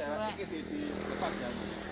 iki di di depan ya.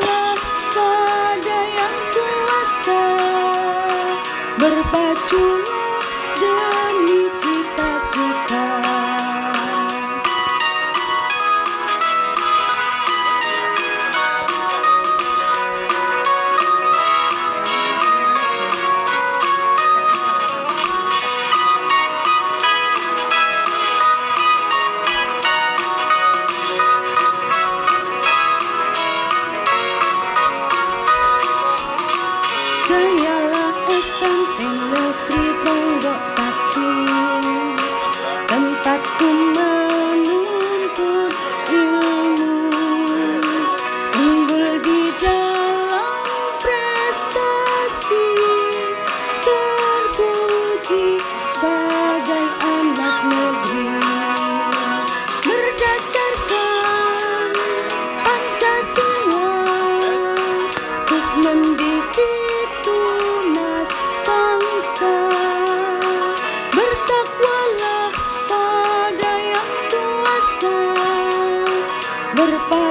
Berpaculah something berpaling